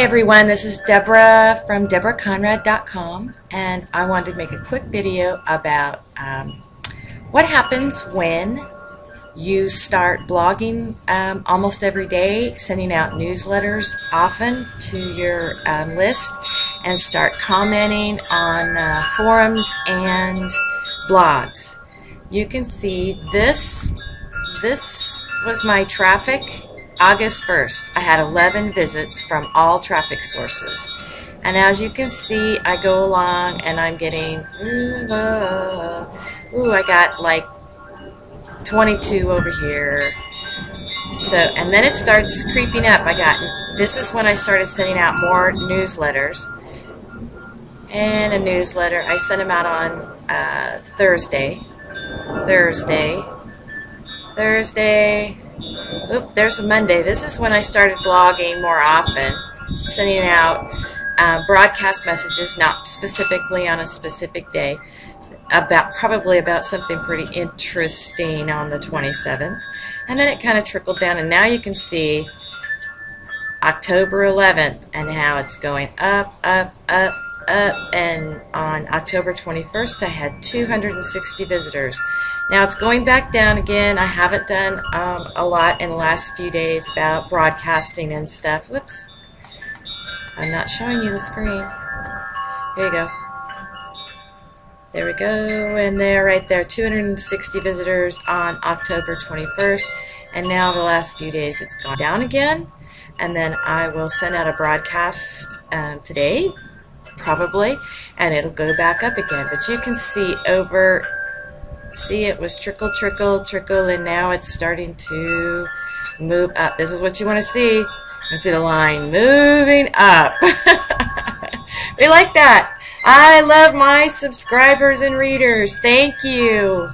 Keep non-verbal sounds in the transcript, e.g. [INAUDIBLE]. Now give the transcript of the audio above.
Everyone, this is Debra from DebraConrad.com and I wanted to make a quick video about um, what happens when you start blogging um, almost every day, sending out newsletters often to your um, list, and start commenting on uh, forums and blogs. You can see this, this was my traffic August 1st, I had 11 visits from all traffic sources. And as you can see, I go along and I'm getting, ooh, I got like 22 over here. So, and then it starts creeping up. I got, this is when I started sending out more newsletters. And a newsletter, I sent them out on uh, Thursday. Thursday. Thursday. Oop, there's a Monday. This is when I started blogging more often, sending out uh, broadcast messages, not specifically on a specific day, about probably about something pretty interesting on the 27th. And then it kind of trickled down, and now you can see October 11th and how it's going up, up, up, up. And on October 21st, I had 260 visitors. Now it's going back down again. I haven't done um, a lot in the last few days about broadcasting and stuff. Whoops. I'm not showing you the screen. Here you go. There we go. And there, right there, 260 visitors on October 21st. And now the last few days it's gone down again. And then I will send out a broadcast um, today, probably, and it'll go back up again. But you can see over See, it was trickle, trickle, trickle, and now it's starting to move up. This is what you want to see. You see the line moving up. [LAUGHS] we like that. I love my subscribers and readers. Thank you.